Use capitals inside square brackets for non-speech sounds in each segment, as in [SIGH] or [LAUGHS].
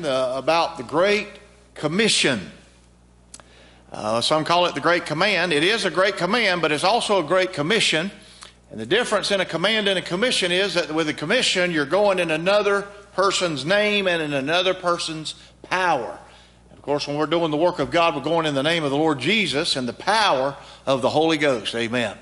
uh, about the Great Commission. Uh, some call it the Great Command. It is a great command, but it's also a great commission. And the difference in a command and a commission is that with a commission, you're going in another person's name and in another person's power. And of course, when we're doing the work of God, we're going in the name of the Lord Jesus and the power of the Holy Ghost. Amen.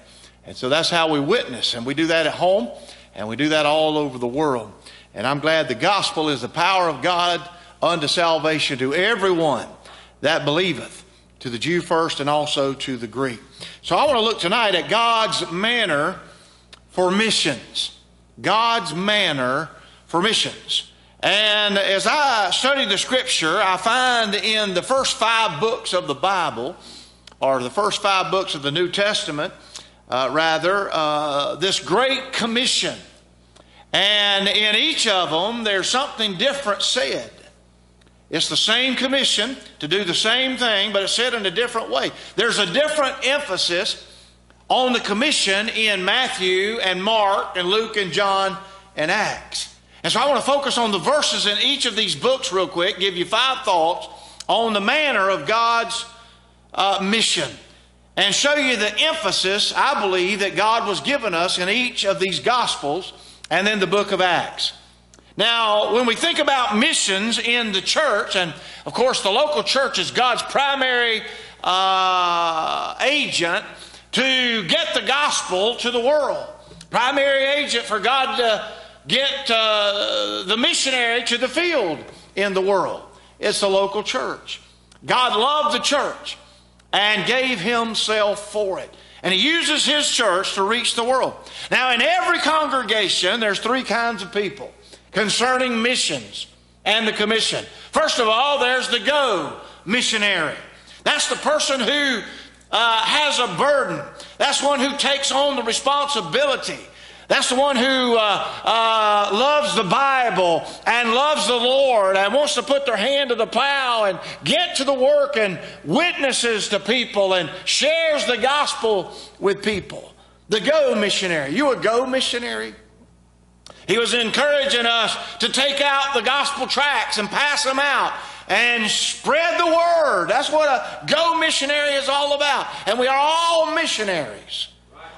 And so that's how we witness. And we do that at home, and we do that all over the world. And I'm glad the gospel is the power of God unto salvation to everyone that believeth to the Jew first and also to the Greek. So I want to look tonight at God's manner for missions. God's manner for missions. And as I study the scripture, I find in the first five books of the Bible, or the first five books of the New Testament, uh, rather, uh, this great commission. And in each of them, there's something different said. It's the same commission to do the same thing, but it's said in a different way. There's a different emphasis on the commission in Matthew and Mark and Luke and John and Acts. And so I want to focus on the verses in each of these books real quick, give you five thoughts on the manner of God's uh, mission, and show you the emphasis I believe that God was giving us in each of these Gospels and then the book of Acts. Now, when we think about missions in the church, and of course, the local church is God's primary uh, agent to get the gospel to the world, primary agent for God to get uh, the missionary to the field in the world. It's the local church. God loved the church and gave himself for it. And he uses his church to reach the world. Now, in every congregation, there's three kinds of people concerning missions and the commission. First of all, there's the go missionary. That's the person who uh, has a burden. That's one who takes on the responsibility. That's the one who uh, uh, loves the Bible and loves the Lord and wants to put their hand to the plow and get to the work and witnesses to people and shares the gospel with people. The go missionary. You a go missionary? He was encouraging us to take out the gospel tracts and pass them out and spread the word. That's what a go missionary is all about. And we are all missionaries.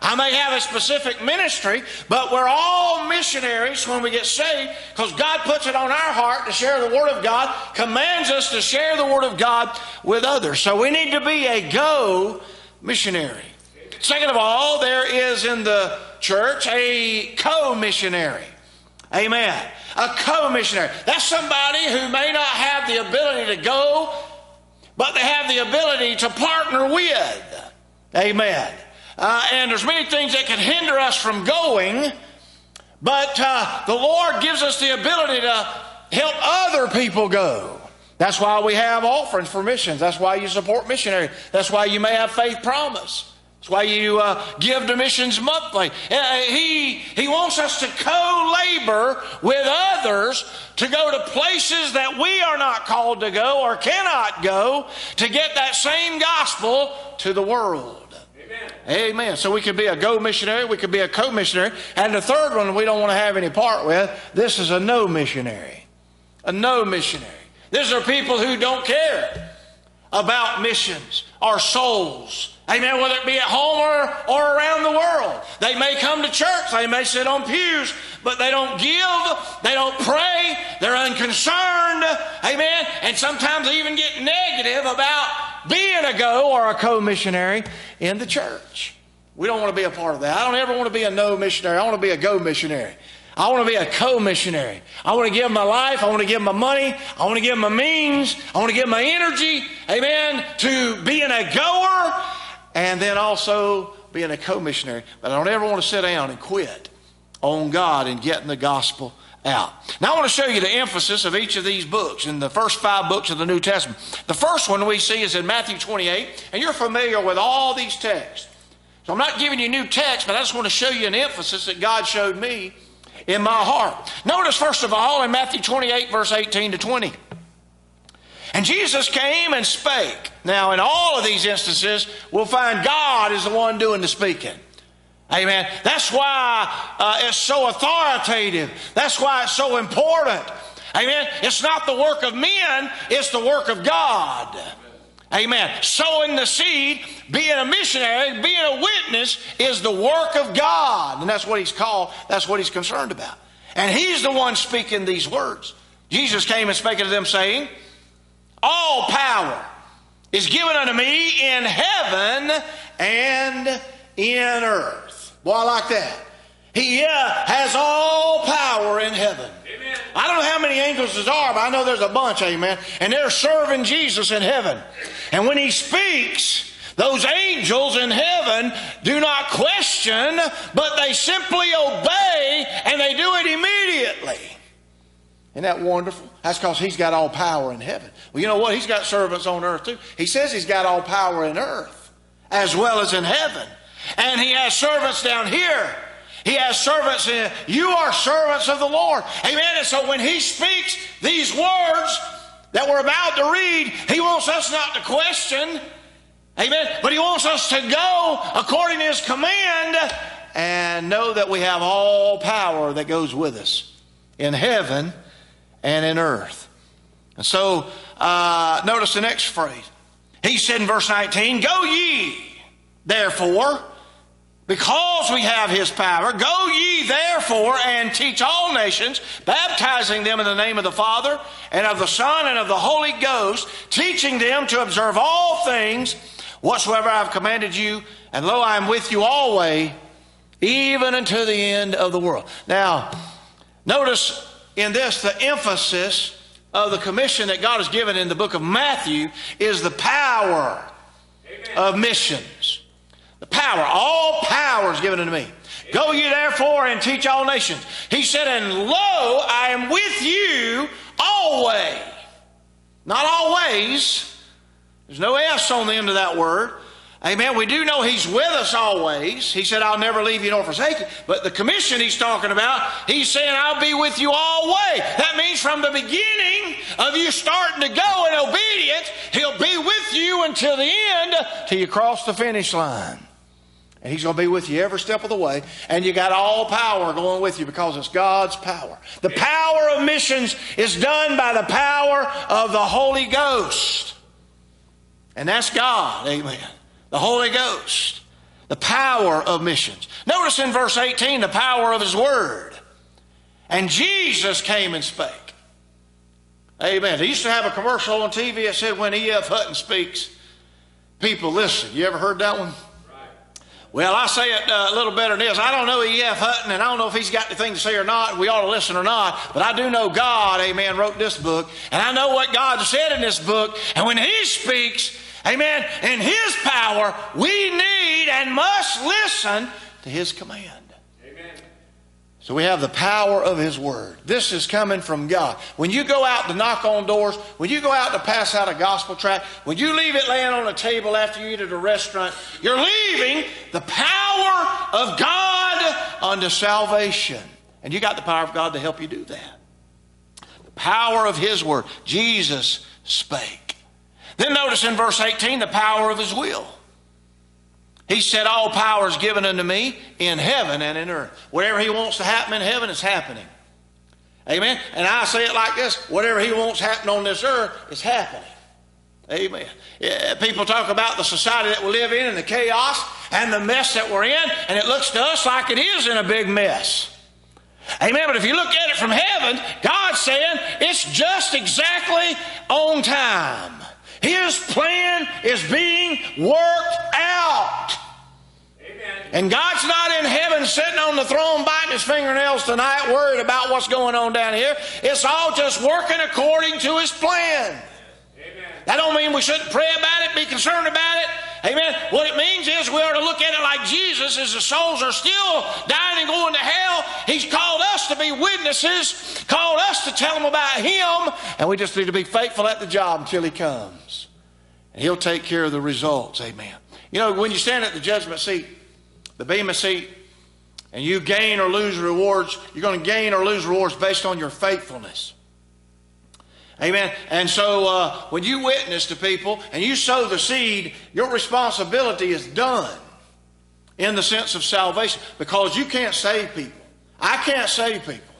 I may have a specific ministry, but we're all missionaries when we get saved because God puts it on our heart to share the Word of God, commands us to share the Word of God with others. So we need to be a go missionary. Second of all, there is in the church a co missionary. Amen. A co missionary. That's somebody who may not have the ability to go, but they have the ability to partner with. Amen. Uh, and there's many things that can hinder us from going, but uh, the Lord gives us the ability to help other people go. That's why we have offerings for missions. That's why you support missionaries. That's why you may have faith promise. That's why you uh, give to missions monthly. Uh, he, he wants us to co labor with others to go to places that we are not called to go or cannot go to get that same gospel to the world. Amen. Amen. So we could be a go missionary, we could be a co missionary. And the third one we don't want to have any part with this is a no missionary. A no missionary. These are people who don't care about missions our souls Amen. Whether it be at home or, or around the world. They may come to church. They may sit on pews, but they don't give. They don't pray. They're unconcerned. Amen. And sometimes they even get negative about being a go or a co-missionary in the church. We don't want to be a part of that. I don't ever want to be a no missionary. I want to be a go missionary. I want to be a co missionary. I want to give my life. I want to give my money. I want to give my means. I want to give my energy, amen, to being a goer and then also being a co-missionary. But I don't ever want to sit down and quit on God and getting the gospel out. Now I want to show you the emphasis of each of these books in the first five books of the New Testament. The first one we see is in Matthew 28, and you're familiar with all these texts. So I'm not giving you new text, but I just want to show you an emphasis that God showed me in my heart. Notice first of all in Matthew 28 verse 18 to 20. And Jesus came and spake. Now, in all of these instances, we'll find God is the one doing the speaking. Amen. That's why uh, it's so authoritative. That's why it's so important. Amen. It's not the work of men, it's the work of God. Amen. Sowing the seed, being a missionary, being a witness is the work of God. And that's what he's called, that's what he's concerned about. And he's the one speaking these words. Jesus came and spake unto them, saying, All power is given unto me in heaven and in earth. Boy, I like that. He has all power in heaven. I don't know how many angels there are, but I know there's a bunch, amen. And they're serving Jesus in heaven. And when he speaks, those angels in heaven do not question, but they simply obey and they do it immediately. Isn't that wonderful? That's because he's got all power in heaven. Well, you know what? He's got servants on earth too. He says he's got all power in earth as well as in heaven. And he has servants down here. He has servants in you are servants of the Lord. Amen. And so when he speaks these words that we're about to read, he wants us not to question. Amen. But he wants us to go according to his command and know that we have all power that goes with us in heaven and in earth. And so uh, notice the next phrase. He said in verse 19, Go ye, therefore, because we have his power, go ye therefore and teach all nations, baptizing them in the name of the Father and of the Son and of the Holy Ghost, teaching them to observe all things whatsoever I have commanded you, and lo, I am with you always, even unto the end of the world. Now, notice in this the emphasis of the commission that God has given in the book of Matthew is the power Amen. of missions. The power, all power is given unto me. Go ye therefore and teach all nations. He said, And lo, I am with you always. Not always. There's no S on the end of that word. Amen. We do know He's with us always. He said, I'll never leave you nor forsake you. But the commission He's talking about, He's saying, I'll be with you always. That means from the beginning of you starting to go in obedience, He'll be with you until the end, till you cross the finish line. And he's going to be with you every step of the way. And you got all power going with you because it's God's power. The power of missions is done by the power of the Holy Ghost. And that's God. Amen. The Holy Ghost. The power of missions. Notice in verse 18 the power of His Word. And Jesus came and spake. Amen. They used to have a commercial on TV that said, when E.F. Hutton speaks, people listen. You ever heard that one? Well, I say it uh, a little better than this. I don't know E.F. Hutton, and I don't know if he's got anything to say or not. We ought to listen or not. But I do know God, amen, wrote this book. And I know what God said in this book. And when He speaks, amen, in His power, we need and must listen to His command. So we have the power of His Word. This is coming from God. When you go out to knock on doors, when you go out to pass out a gospel tract, when you leave it laying on a table after you eat at a restaurant, you're leaving the power of God unto salvation. And you got the power of God to help you do that. The power of His Word. Jesus spake. Then notice in verse 18 the power of His will. He said, All power is given unto me in heaven and in earth. Whatever He wants to happen in heaven is happening. Amen. And I say it like this whatever He wants happen on this earth is happening. Amen. Yeah, people talk about the society that we live in and the chaos and the mess that we're in, and it looks to us like it is in a big mess. Amen. But if you look at it from heaven, God's saying it's just exactly on time. His plan is being worked out. And God's not in heaven sitting on the throne biting his fingernails tonight, worried about what's going on down here. It's all just working according to his plan. That don't mean we shouldn't pray about it, be concerned about it. Amen. What it means is we are to look at it like Jesus, as the souls are still dying and going to hell. He's called us to be witnesses, called us to tell them about Him, and we just need to be faithful at the job until He comes. And He'll take care of the results. Amen. You know, when you stand at the judgment seat, the Bema seat, and you gain or lose rewards, you're going to gain or lose rewards based on your faithfulness. Amen. And so uh, when you witness to people and you sow the seed, your responsibility is done in the sense of salvation because you can't save people. I can't save people.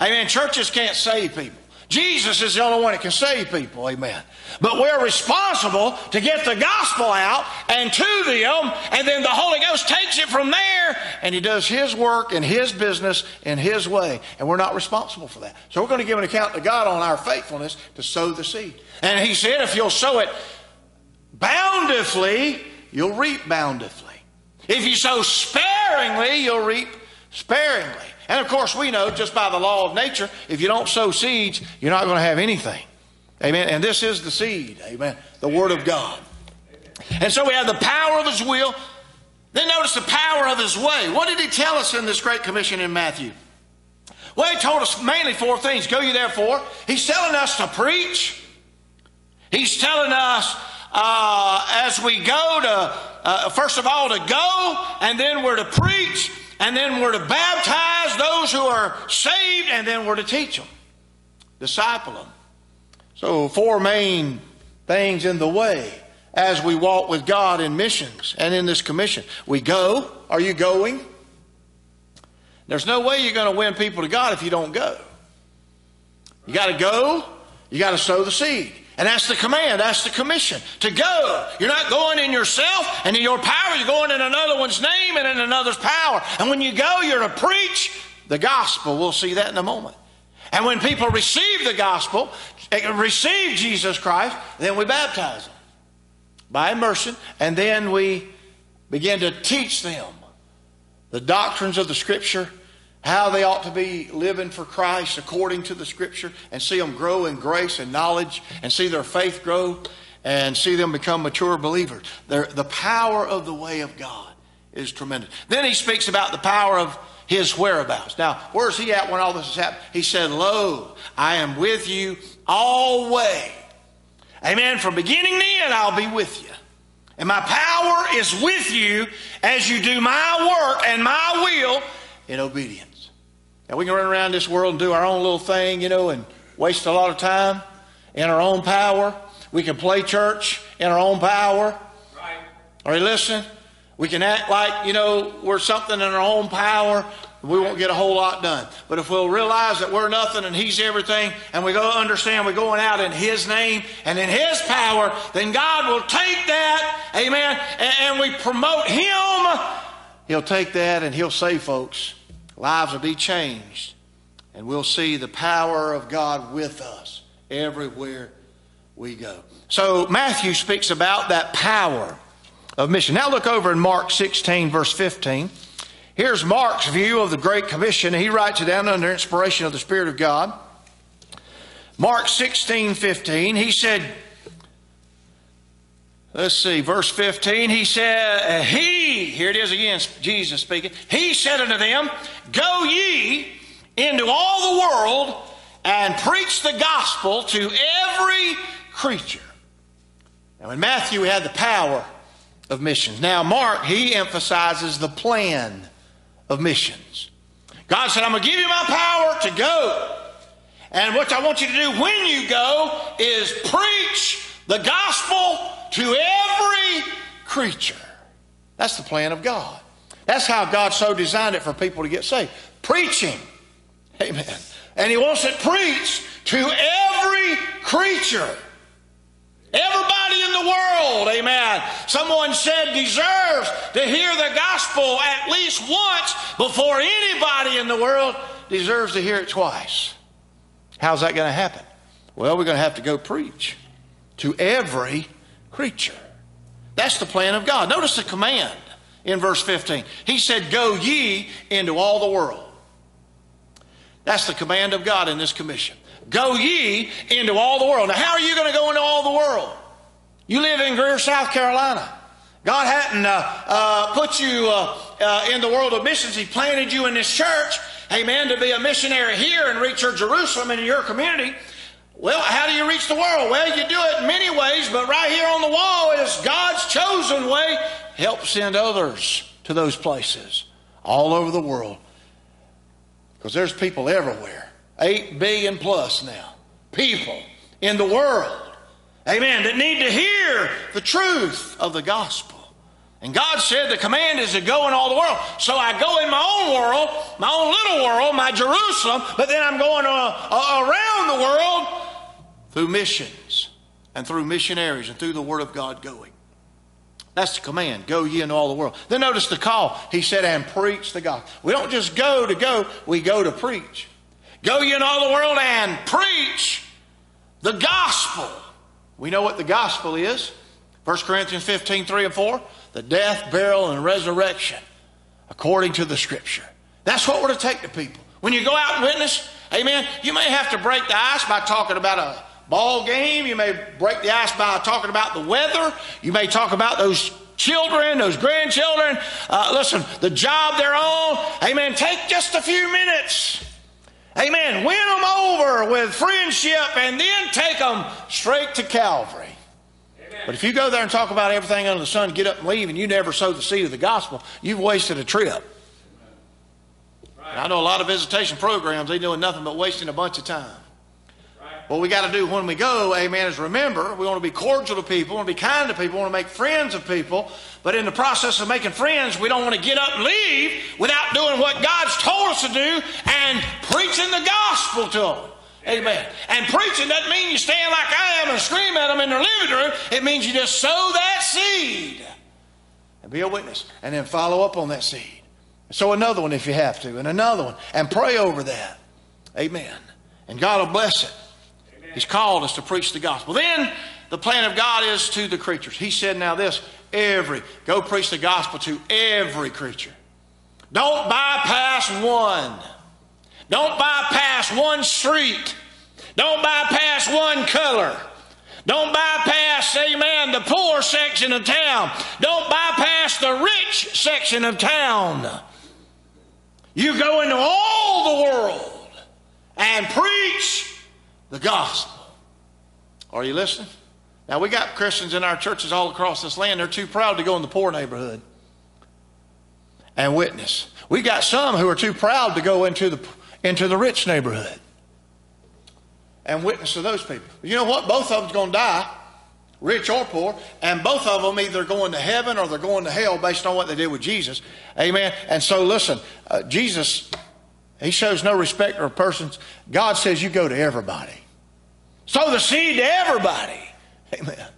Amen. Churches can't save people. Jesus is the only one that can save people, amen. But we're responsible to get the gospel out and to them, and then the Holy Ghost takes it from there and He does His work and His business in His way. And we're not responsible for that. So we're going to give an account to God on our faithfulness to sow the seed. And He said, if you'll sow it bountifully, you'll reap bountifully. If you sow sparingly, you'll reap sparingly. And of course, we know just by the law of nature, if you don't sow seeds, you're not going to have anything. Amen. And this is the seed. Amen. The Word of God. And so we have the power of His will. Then notice the power of His way. What did He tell us in this Great Commission in Matthew? Well, He told us mainly four things. Go ye therefore. He's telling us to preach. He's telling us uh, as we go to, uh, first of all, to go, and then we're to preach, and then we're to baptize those who are saved, and then we're to teach them, disciple them. So, four main things in the way as we walk with God in missions and in this commission. We go. Are you going? There's no way you're going to win people to God if you don't go. You got to go. You got to sow the seed. And that's the command, that's the commission to go. You're not going in yourself and in your power, you're going in another one's name and in another's power. And when you go, you're to preach the gospel. We'll see that in a moment. And when people receive the gospel, eh, receive Jesus Christ, then we baptize them by immersion, and then we begin to teach them the doctrines of the Scripture how they ought to be living for Christ according to the Scripture, and see them grow in grace and knowledge, and see their faith grow, and see them become mature believers. They're, the power of the way of God is tremendous. Then he speaks about the power of his whereabouts. Now, where's he at when all this is happening? He said, Lo, I am with you always. Amen. From beginning to end, I'll be with you. And my power is with you as you do my work and my will in obedience. And we can run around this world and do our own little thing, you know, and waste a lot of time in our own power. We can play church in our own power. Right. Are you listening? We can act like, you know, we're something in our own power. We won't get a whole lot done. But if we'll realize that we're nothing and He's everything, and we go understand we're going out in His name and in His power, then God will take that, amen, and we promote Him. He'll take that and He'll save folks Lives will be changed, and we'll see the power of God with us everywhere we go. So, Matthew speaks about that power of mission. Now, look over in Mark 16, verse 15. Here's Mark's view of the Great Commission. He writes it down under inspiration of the Spirit of God. Mark 16, 15, he said, Let's see, verse 15, he said, uh, He, here it is again, Jesus speaking, He said unto them, Go ye into all the world and preach the gospel to every creature. Now, in Matthew, we had the power of missions. Now, Mark, he emphasizes the plan of missions. God said, I'm going to give you my power to go. And what I want you to do when you go is preach the gospel to every creature. That's the plan of God. That's how God so designed it for people to get saved. Preaching. Amen. And He wants it preached to every creature. Everybody in the world, amen. Someone said deserves to hear the gospel at least once before anybody in the world deserves to hear it twice. How's that going to happen? Well, we're going to have to go preach to every creature. That's the plan of God. Notice the command in verse 15. He said, Go ye into all the world. That's the command of God in this commission. Go ye into all the world. Now, how are you going to go into all the world? You live in Greer, South Carolina. God hadn't uh, uh, put you uh, uh in the world of missions. He planted you in this church, amen, to be a missionary here and reach your Jerusalem and your community. Well, how do you reach the world? Well, you do it in many ways, but right here on the wall is God's chosen way. Help send others to those places all over the world. Because there's people everywhere. Eight billion plus now. People in the world. Amen. That need to hear the truth of the gospel. And God said the command is to go in all the world. So I go in my own world, my own little world, my Jerusalem, but then I'm going uh, uh, around the world through missions and through missionaries and through the Word of God going. That's the command. Go ye into all the world. Then notice the call. He said, and preach the gospel. We don't just go to go, we go to preach. Go ye into all the world and preach the gospel. We know what the gospel is. 1 Corinthians 15, 3 and 4 the death, burial, and resurrection according to the scripture. That's what we're to take to people. When you go out and witness, amen, you may have to break the ice by talking about a ball game. You may break the ice by talking about the weather. You may talk about those children, those grandchildren. Uh, listen, the job they're on. Amen. Take just a few minutes. Amen. Win them over with friendship and then take them straight to Calvary. But if you go there and talk about everything under the sun, get up and leave, and you never sow the seed of the gospel, you've wasted a trip. I know a lot of visitation programs, they're doing nothing but wasting a bunch of time. What we got to do when we go, amen, is remember we want to be cordial to people, we want to be kind to people, we want to make friends of people. But in the process of making friends, we don't want to get up and leave without doing what God's told us to do and preaching the gospel to them. Amen. And preaching doesn't mean you stand like I am and scream at them in their living room. It means you just sow that seed and be a witness and then follow up on that seed. Sow another one if you have to, and another one, and pray over that. Amen. And God will bless it. He's called us to preach the gospel. Then the plan of God is to the creatures. He said, now this, every, go preach the gospel to every creature. Don't bypass one. Don't bypass one street. Don't bypass one color. Don't bypass, amen, the poor section of town. Don't bypass the rich section of town. You go into all the world and preach the gospel. Are you listening? Now, we got Christians in our churches all across this land. They're too proud to go in the poor neighborhood and witness. We got some who are too proud to go into the into the rich neighborhood and witness to those people. You know what? Both of them's going to die, rich or poor, and both of them either going to heaven or they're going to hell based on what they did with Jesus. Amen. And so, listen, uh, Jesus, he shows no respect of persons. God says you go to everybody. Sow the seed to everybody. Amen.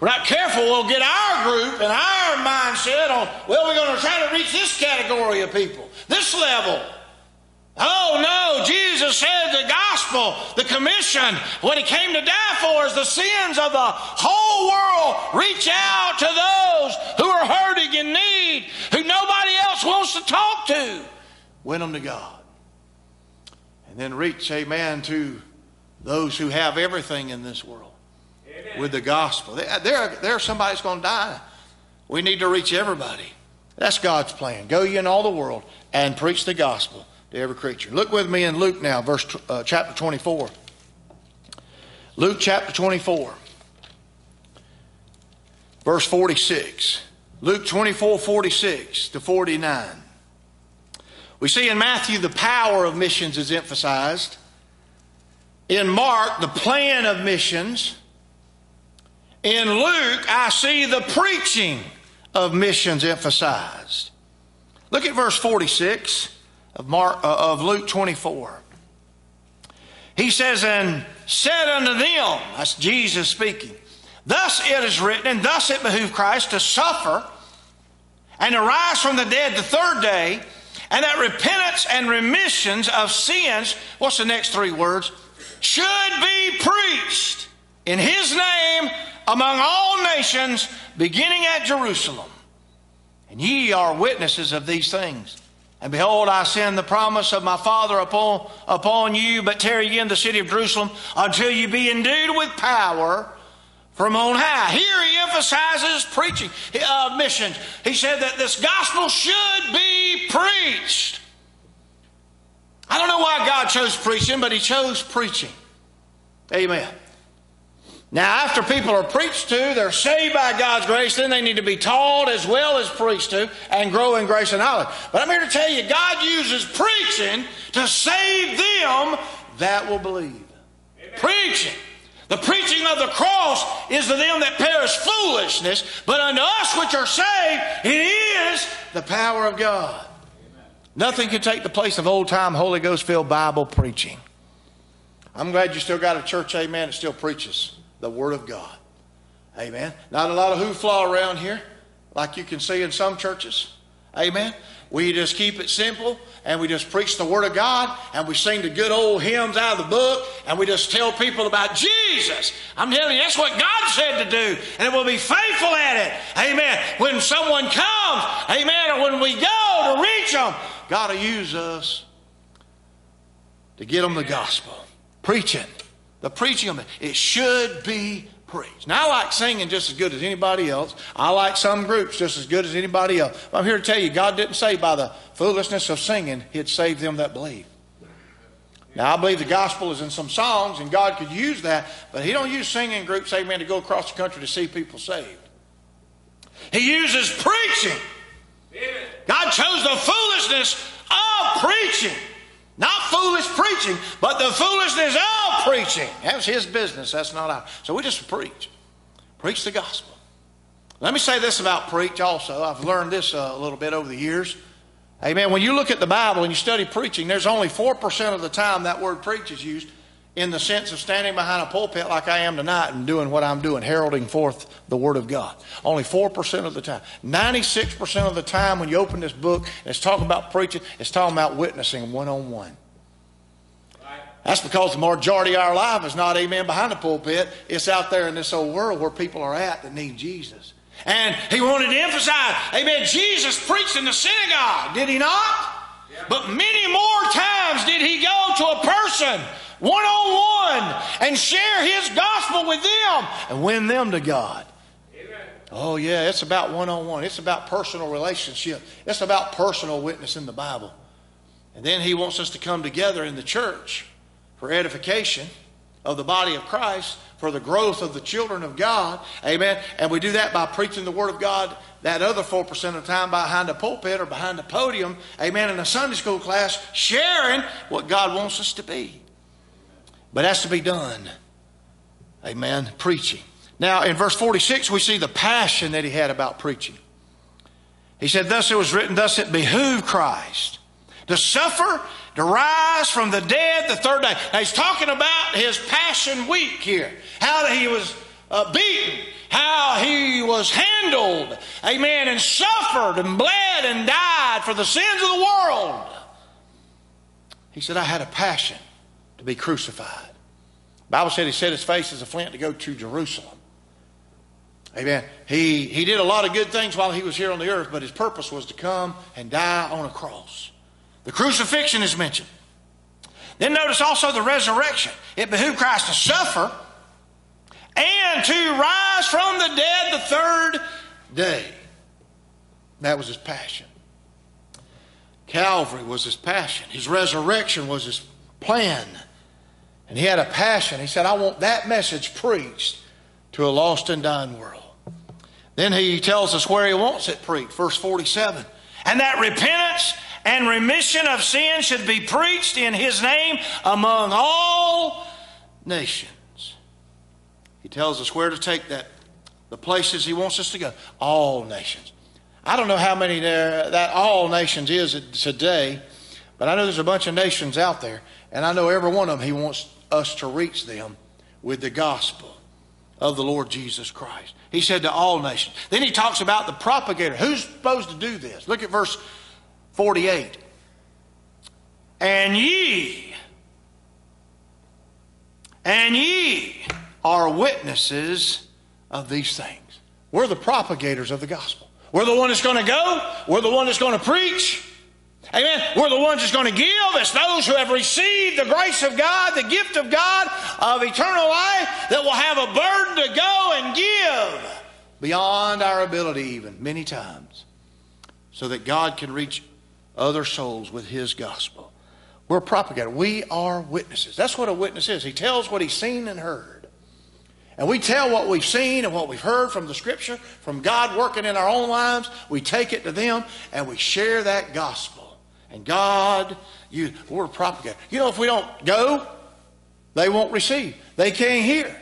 We're not careful, we'll get our group and our mindset on, well, we're going to try to reach this category of people, this level. Oh no, Jesus said the gospel, the commission, what he came to die for is the sins of the whole world. Reach out to those who are hurting in need, who nobody else wants to talk to. Win them to God. And then reach, amen, to those who have everything in this world amen. with the gospel. There, there, somebody's going to die. We need to reach everybody. That's God's plan. Go ye in all the world and preach the gospel to every creature. Look with me in Luke now, verse uh, chapter 24. Luke chapter 24, verse 46. Luke 24, 46 to 49. We see in Matthew the power of missions is emphasized. In Mark, the plan of missions. In Luke, I see the preaching of missions emphasized. Look at verse 46 of, Mark, uh, of Luke 24. He says, And said unto them, that's Jesus speaking, Thus it is written, and thus it behooved Christ to suffer and to rise from the dead the third day, and that repentance and remissions of sins, what's the next three words? Should be preached in his name among all nations, beginning at Jerusalem. And ye are witnesses of these things. And behold, I send the promise of my Father upon, upon you, but tarry ye in the city of Jerusalem until you be endued with power from on high. Here he emphasizes preaching, uh, missions. He said that this gospel should be preached. I don't know why God chose preaching, but he chose preaching. Amen. Now, after people are preached to, they're saved by God's grace, then they need to be taught as well as preached to and grow in grace and knowledge. But I'm here to tell you, God uses preaching to save them that will believe. Amen. Preaching. The preaching of the cross is to them that perish foolishness, but unto us which are saved, it is the power of God. Amen. Nothing can take the place of old time Holy Ghost filled Bible preaching. I'm glad you still got a church, amen, that still preaches the Word of God. Amen. Not a lot of hooflaw around here, like you can see in some churches. Amen. We just keep it simple and we just preach the Word of God and we sing the good old hymns out of the book and we just tell people about Jesus. I'm telling you, that's what God said to do and we'll be faithful at it. Amen. When someone comes, amen, or when we go to reach them, God will use us to get them the gospel. Preaching. The preaching of it. It should be preach. Now, I like singing just as good as anybody else. I like some groups just as good as anybody else. But I'm here to tell you, God didn't say by the foolishness of singing, He'd save them that believe. Now, I believe the gospel is in some songs, and God could use that, but He don't use singing groups, amen, to go across the country to see people saved. He uses preaching. God chose the foolishness of preaching. Not foolish preaching, but the foolishness of preaching. That's his business. That's not ours. So we just preach. Preach the gospel. Let me say this about preach also. I've learned this uh, a little bit over the years. Amen. When you look at the Bible and you study preaching, there's only 4% of the time that word preach is used in the sense of standing behind a pulpit like I am tonight and doing what I'm doing, heralding forth the Word of God. Only 4% of the time. 96% of the time when you open this book and it's talking about preaching, it's talking about witnessing one on one. That's because the majority of our life is not, amen, behind the pulpit. It's out there in this old world where people are at that need Jesus. And he wanted to emphasize, amen, Jesus preached in the synagogue, did he not? Yeah. But many more times did he go to a person one on one and share his gospel with them and win them to God. Amen. Oh, yeah, it's about one on one. It's about personal relationship. It's about personal witness in the Bible. And then he wants us to come together in the church for edification of the body of Christ, for the growth of the children of God. Amen. And we do that by preaching the Word of God that other 4% of the time behind a pulpit or behind a podium. Amen. In a Sunday school class, sharing what God wants us to be. But has to be done. Amen. Preaching. Now, in verse 46, we see the passion that he had about preaching. He said, Thus it was written, thus it behooved Christ to suffer, to rise from the dead the third day. Now, he's talking about his Passion Week here, how he was uh, beaten, how he was handled, amen, and suffered and bled and died for the sins of the world. He said, I had a passion to be crucified. The Bible said he set his face as a flint to go to Jerusalem. Amen. He, he did a lot of good things while he was here on the earth, but his purpose was to come and die on a cross. The crucifixion is mentioned. Then notice also the resurrection. It behooved Christ to suffer and to rise from the dead the third day. That was his passion. Calvary was his passion. His resurrection was his plan. And he had a passion. He said, I want that message preached to a lost and dying world. Then he tells us where he wants it preached, verse 47. And that repentance and remission of sin should be preached in his name among all nations. He tells us where to take that, the places he wants us to go. All nations. I don't know how many there, that all nations is today, but I know there's a bunch of nations out there. And I know every one of them, He wants us to reach them with the gospel of the Lord Jesus Christ. He said to all nations. Then He talks about the propagator. Who's supposed to do this? Look at verse 48. And ye, and ye are witnesses of these things. We're the propagators of the gospel. We're the one that's going to go. We're the one that's going to preach. Amen. We're the ones that's going to give. It's those who have received the grace of God, the gift of God of eternal life, that will have a burden to go and give beyond our ability, even many times, so that God can reach other souls with His gospel. We're propagators. We are witnesses. That's what a witness is. He tells what he's seen and heard. And we tell what we've seen and what we've heard from the Scripture, from God working in our own lives. We take it to them and we share that gospel. And God, you, we're a propagator. You know, if we don't go, they won't receive. They can't hear.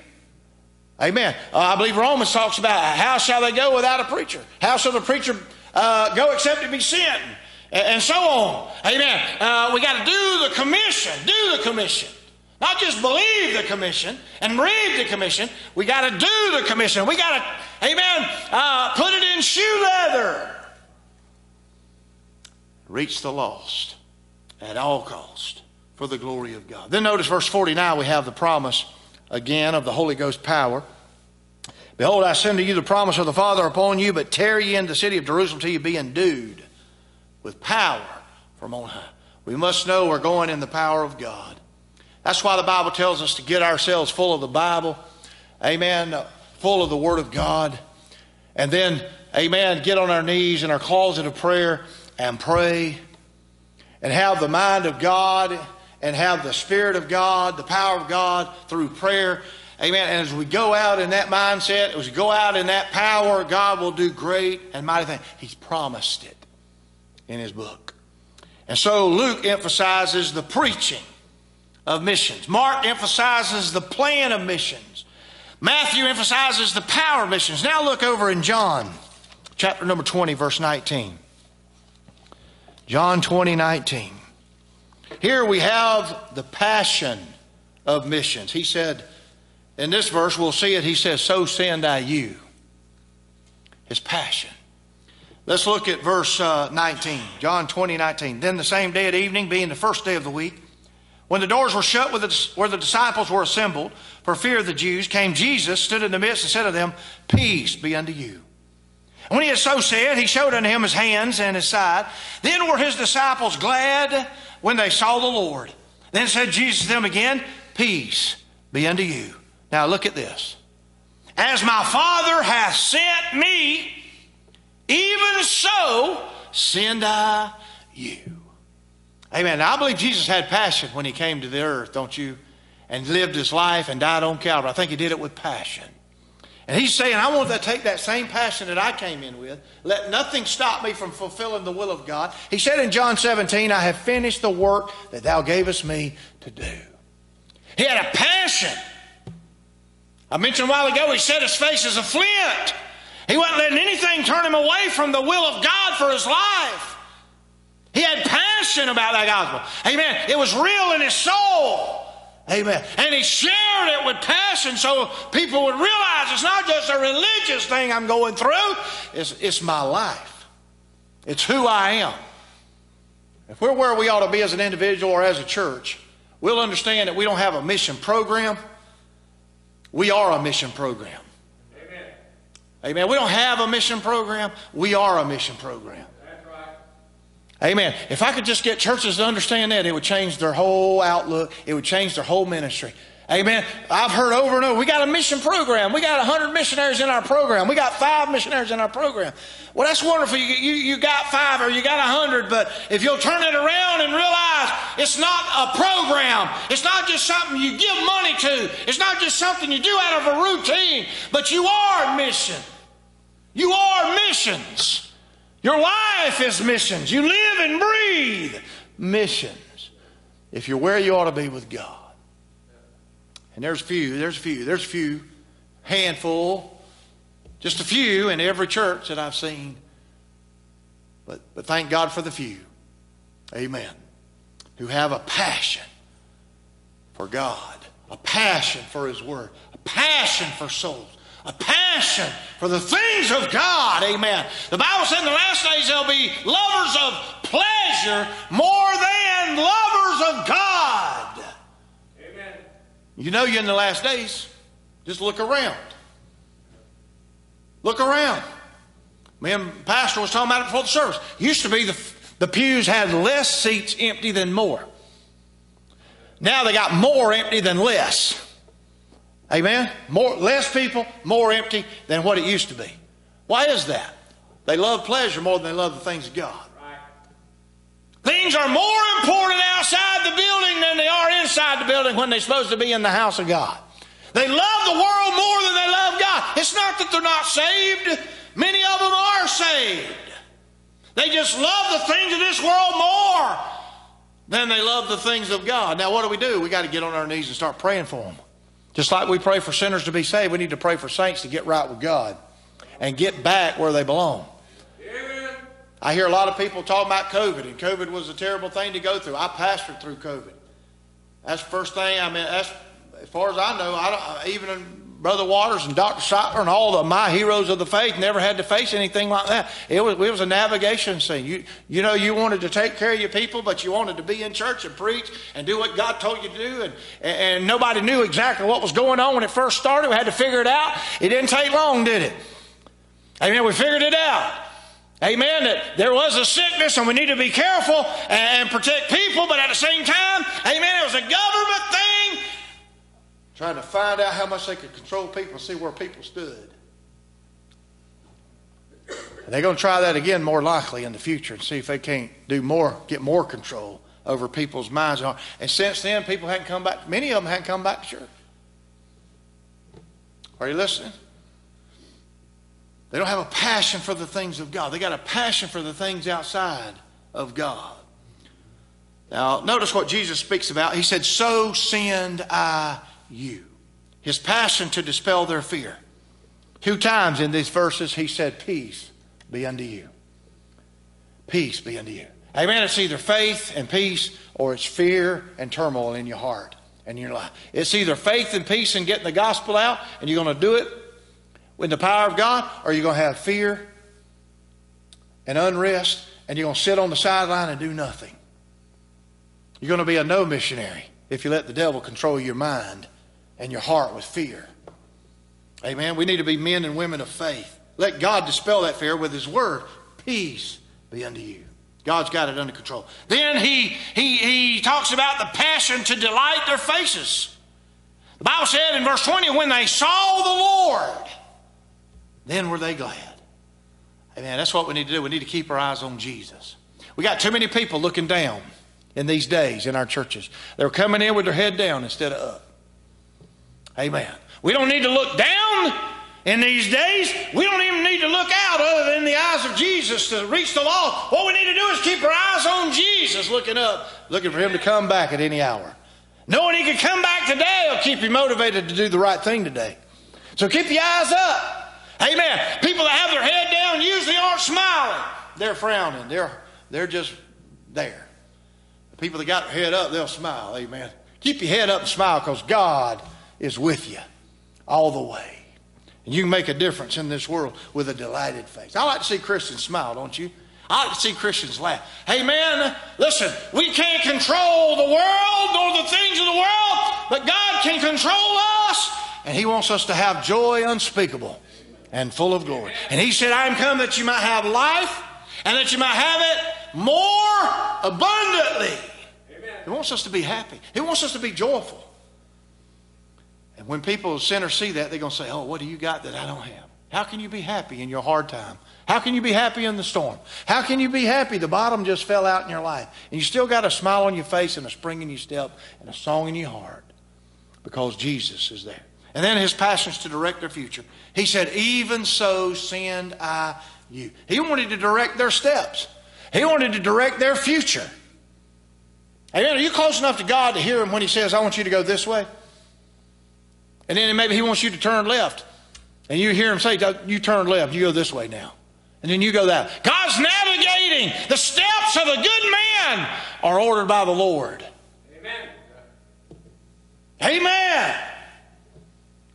Amen. Uh, I believe Romans talks about how shall they go without a preacher? How shall the preacher uh, go except to be sent? And, and so on. Amen. Uh, we got to do the commission. Do the commission. Not just believe the commission and read the commission. We got to do the commission. We got to, amen, uh, put it in shoe leather. Reach the lost at all cost for the glory of God. Then notice verse 49, we have the promise again of the Holy Ghost power. Behold, I send to you the promise of the Father upon you, but tarry ye in the city of Jerusalem till you be endued with power from on high. We must know we're going in the power of God. That's why the Bible tells us to get ourselves full of the Bible. Amen. Full of the Word of God. And then, amen, get on our knees in our closet of prayer and pray and have the mind of God and have the Spirit of God, the power of God through prayer. Amen. And as we go out in that mindset, as we go out in that power, God will do great and mighty things. He's promised it in His book. And so Luke emphasizes the preaching of missions. Mark emphasizes the plan of missions. Matthew emphasizes the power of missions. Now look over in John, chapter number 20, verse 19. John 20, 19. Here we have the passion of missions. He said, in this verse, we'll see it, he says, So send I you. His passion. Let's look at verse uh, 19, John 20, 19. Then the same day at evening, being the first day of the week, when the doors were shut where the disciples were assembled for fear of the Jews, came Jesus, stood in the midst, and said to them, Peace be unto you. When he had so said, he showed unto him his hands and his side. Then were his disciples glad when they saw the Lord. Then said Jesus to them again, Peace be unto you. Now look at this. As my Father hath sent me, even so send I you. Amen. Now, I believe Jesus had passion when he came to the earth, don't you? And lived his life and died on Calvary. I think he did it with passion. And he's saying, I want to take that same passion that I came in with. Let nothing stop me from fulfilling the will of God. He said in John 17, I have finished the work that thou gavest me to do. He had a passion. I mentioned a while ago, he set his face as a flint. He wasn't letting anything turn him away from the will of God for his life. He had passion about that gospel. Amen. It was real in his soul. Amen. And he shared it with passion so people would realize it's not just a religious thing I'm going through, it's, it's my life. It's who I am. If we're where we ought to be as an individual or as a church, we'll understand that we don't have a mission program. We are a mission program. Amen. Amen. We don't have a mission program. We are a mission program. Amen. If I could just get churches to understand that, it would change their whole outlook. It would change their whole ministry. Amen. I've heard over and over, we got a mission program. We got 100 missionaries in our program. We got five missionaries in our program. Well, that's wonderful. You, you, you got five or you got 100, but if you'll turn it around and realize it's not a program, it's not just something you give money to, it's not just something you do out of a routine, but you are mission. You are missions. Your life is missions. You live and breathe missions. If you're where you ought to be with God. And there's a few, there's a few, there's a few, handful, just a few in every church that I've seen. But, but thank God for the few. Amen. Who have a passion for God, a passion for His Word, a passion for souls, a passion for the things of God. Amen. The Bible said in the last days they'll be lovers of pleasure more than lovers of God. Amen. You know you're in the last days. Just look around. Look around. Me and Pastor was talking about it before the service. Used to be the, the pews had less seats empty than more. Now they got more empty than less. Amen? More, less people, more empty than what it used to be. Why is that? They love pleasure more than they love the things of God. Things are more important outside the building than they are inside the building when they're supposed to be in the house of God. They love the world more than they love God. It's not that they're not saved. Many of them are saved. They just love the things of this world more than they love the things of God. Now, what do we do? We got to get on our knees and start praying for them. Just like we pray for sinners to be saved, we need to pray for saints to get right with God and get back where they belong. I hear a lot of people talking about COVID, and COVID was a terrible thing to go through. I pastored through COVID. That's the first thing. I mean, that's as far as I know. I don't even Brother Waters and Dr. Sattler and all the my heroes of the faith never had to face anything like that. It was, it was a navigation scene. You, you know, you wanted to take care of your people, but you wanted to be in church and preach and do what God told you to do. And, and nobody knew exactly what was going on when it first started. We had to figure it out. It didn't take long, did it? Amen. We figured it out. Amen. That there was a sickness and we need to be careful and protect people, but at the same time, amen, it was a government thing trying to find out how much they could control people and see where people stood. And they're going to try that again more likely in the future and see if they can't do more, get more control over people's minds. And and since then, people hadn't come back, many of them hadn't come back to church. Are you listening? They don't have a passion for the things of God. They got a passion for the things outside of God. Now, notice what Jesus speaks about. He said, So send I you. His passion to dispel their fear. Two times in these verses, he said, Peace be unto you. Peace be unto you. Amen. It's either faith and peace or it's fear and turmoil in your heart and your life. It's either faith and peace and getting the gospel out and you're going to do it with the power of God or you're going to have fear and unrest and you're going to sit on the sideline and do nothing. You're going to be a no missionary if you let the devil control your mind and your heart with fear. Amen. We need to be men and women of faith. Let God dispel that fear with His word. Peace be unto you. God's got it under control. Then he, he, he talks about the passion to delight their faces. The Bible said in verse 20, when they saw the Lord, then were they glad. Amen. That's what we need to do. We need to keep our eyes on Jesus. We got too many people looking down in these days in our churches. They're coming in with their head down instead of up. Amen. We don't need to look down in these days. We don't even need to look out other than the eyes of Jesus to reach the law. What we need to do is keep our eyes on Jesus, looking up, looking for Him to come back at any hour. Knowing He could come back today will keep you motivated to do the right thing today. So keep your eyes up. Amen. People that have their head down usually aren't smiling. They're frowning. They're, they're just there. The people that got their head up, they'll smile. Amen. Keep your head up and smile because God is with you all the way. And you can make a difference in this world with a delighted face. I like to see Christians smile, don't you? I like to see Christians laugh. Hey, man, listen, we can't control the world nor the things of the world, but God can control us. And He wants us to have joy unspeakable and full of glory. And He said, I am come that you might have life and that you might have it more abundantly. He wants us to be happy, He wants us to be joyful. And when people, sinners, see that, they're going to say, Oh, what do you got that I don't have? How can you be happy in your hard time? How can you be happy in the storm? How can you be happy? The bottom just fell out in your life. And you still got a smile on your face and a spring in your step and a song in your heart because Jesus is there. And then his passions to direct their future. He said, Even so send I you. He wanted to direct their steps, he wanted to direct their future. Amen. Are you close enough to God to hear him when he says, I want you to go this way? And then maybe he wants you to turn left. And you hear him say, You turn left, you go this way now. And then you go that. God's navigating. The steps of a good man are ordered by the Lord. Amen. Amen.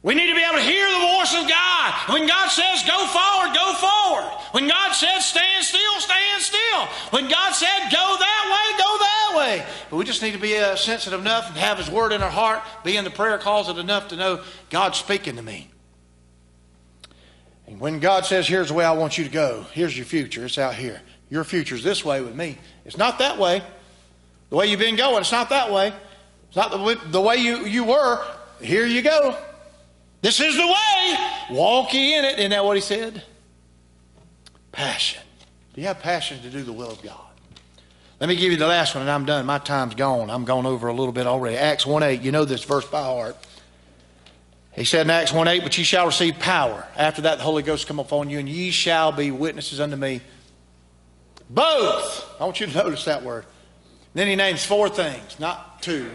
We need to be able to hear the voice of God. When God says go forward, go forward. When God says stand still, stand still. When God said go that way, go that way. But we just need to be uh, sensitive enough and have His Word in our heart, be in the prayer closet enough to know God's speaking to me. And when God says, here's the way I want you to go, here's your future, it's out here. Your future's this way with me. It's not that way. The way you've been going, it's not that way. It's not the way, the way you, you were. Here you go. This is the way. Walk ye in it. Isn't that what he said? Passion. Do you have passion to do the will of God? Let me give you the last one, and I'm done. My time's gone. I'm gone over a little bit already. Acts 1 8. You know this verse by heart. He said in Acts 1 8, But ye shall receive power. After that, the Holy Ghost come upon you, and ye shall be witnesses unto me. Both. I want you to [LAUGHS] notice that word. Then he names four things, not two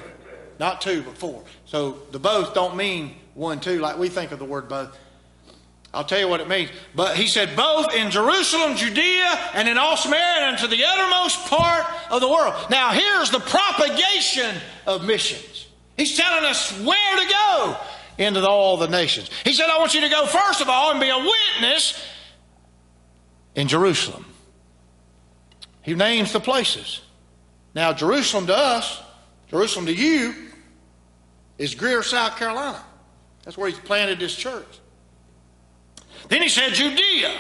Not two, but four. So the both don't mean one, two, like we think of the word both. I'll tell you what it means. But he said, both in Jerusalem, Judea, and in all Samaria, and to the uttermost part of the world. Now, here's the propagation of missions. He's telling us where to go into all the nations. He said, I want you to go, first of all, and be a witness in Jerusalem. He names the places. Now, Jerusalem to us, Jerusalem to you, is Greer, South Carolina. That's where he's planted his church. Then he said, Judea.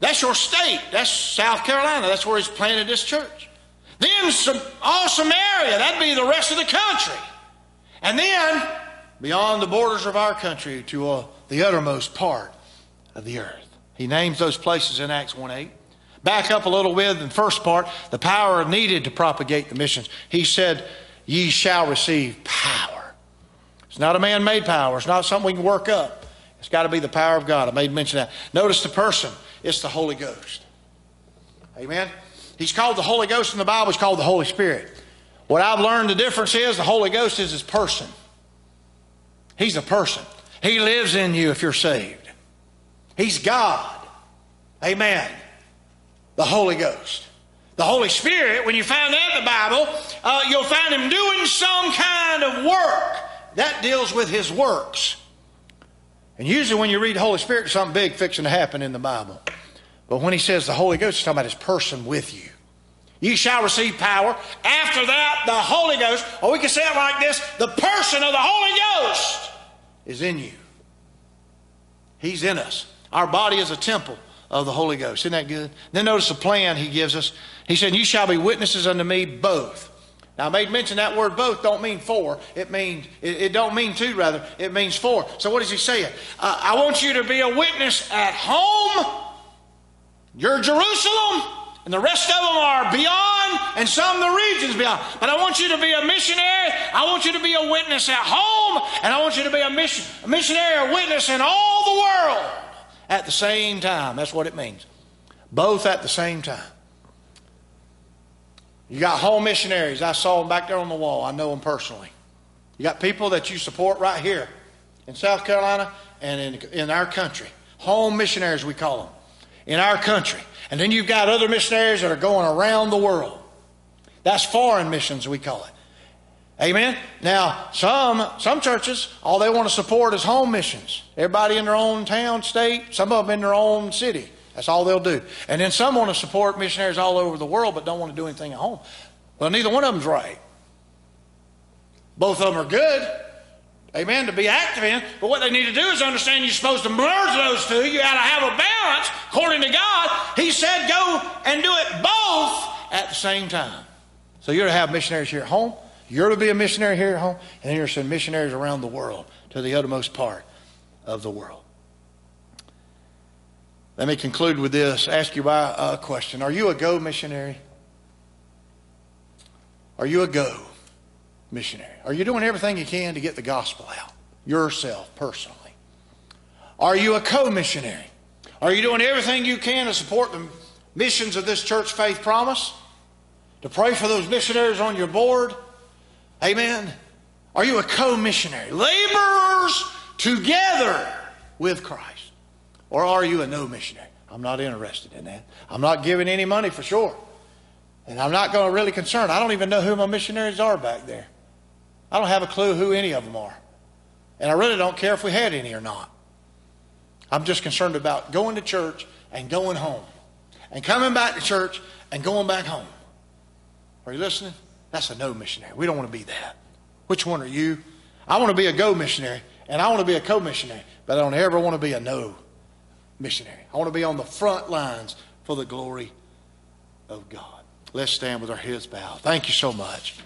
That's your state. That's South Carolina. That's where he's planted his church. Then some, all Samaria. That'd be the rest of the country. And then beyond the borders of our country to uh, the uttermost part of the earth. He names those places in Acts 1 8. Back up a little in the first part, the power needed to propagate the missions. He said, Ye shall receive power. It's not a man made power, it's not something we can work up. It's got to be the power of God. I made mention that. Notice the person. It's the Holy Ghost. Amen. He's called the Holy Ghost in the Bible. He's called the Holy Spirit. What I've learned the difference is the Holy Ghost is his person. He's a person. He lives in you if you're saved. He's God. Amen. The Holy Ghost. The Holy Spirit, when you find that in the Bible, uh, you'll find him doing some kind of work. That deals with his works. And usually when you read Holy Spirit, something big fixing to happen in the Bible. But when he says the Holy Ghost, he's talking about his person with you. You shall receive power. After that, the Holy Ghost, or we can say it like this the person of the Holy Ghost is in you. He's in us. Our body is a temple of the Holy Ghost. Isn't that good? Then notice the plan he gives us. He said, You shall be witnesses unto me both now, I made mention that word both don't mean four. It means, it, it don't mean two, rather. It means four. So what is he saying? Uh, I want you to be a witness at home. You're Jerusalem. And the rest of them are beyond, and some the regions beyond. But I want you to be a missionary. I want you to be a witness at home, and I want you to be a, mission, a missionary, a witness in all the world at the same time. That's what it means. Both at the same time. You got home missionaries. I saw them back there on the wall. I know them personally. You got people that you support right here in South Carolina and in, in our country. Home missionaries, we call them, in our country. And then you've got other missionaries that are going around the world. That's foreign missions, we call it. Amen. Now, some some churches, all they want to support is home missions. Everybody in their own town, state, some of them in their own city. That's all they'll do. And then some want to support missionaries all over the world but don't want to do anything at home. Well, neither one of them's right. Both of them are good, amen, to be active in. But what they need to do is understand you're supposed to merge those two. You got to have a balance according to God. He said go and do it both at the same time. So you're to have missionaries here at home. You're to be a missionary here at home. And then you're to send missionaries around the world to the uttermost part of the world. Let me conclude with this. Ask you a uh, question. Are you a go missionary? Are you a go missionary? Are you doing everything you can to get the gospel out yourself personally? Are you a co missionary? Are you doing everything you can to support the missions of this church faith promise? To pray for those missionaries on your board? Amen. Are you a co missionary? Laborers together with Christ. Or are you a no missionary? I'm not interested in that. I'm not giving any money for sure. And I'm not going to really concern. I don't even know who my missionaries are back there. I don't have a clue who any of them are. And I really don't care if we had any or not. I'm just concerned about going to church and going home. And coming back to church and going back home. Are you listening? That's a no missionary. We don't want to be that. Which one are you? I want to be a go missionary and I want to be a co missionary, but I don't ever want to be a no missionary. I want to be on the front lines for the glory of God. Let's stand with our heads bowed. Thank you so much.